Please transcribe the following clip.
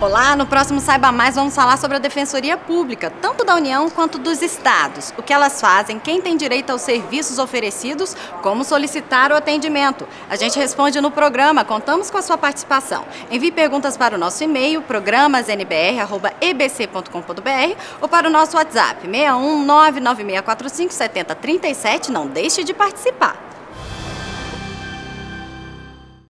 Olá, no próximo Saiba Mais vamos falar sobre a Defensoria Pública, tanto da União quanto dos estados. O que elas fazem, quem tem direito aos serviços oferecidos, como solicitar o atendimento. A gente responde no programa, contamos com a sua participação. Envie perguntas para o nosso e-mail, programasnbr.ebc.com.br ou para o nosso WhatsApp, 61 99645 7037. Não deixe de participar.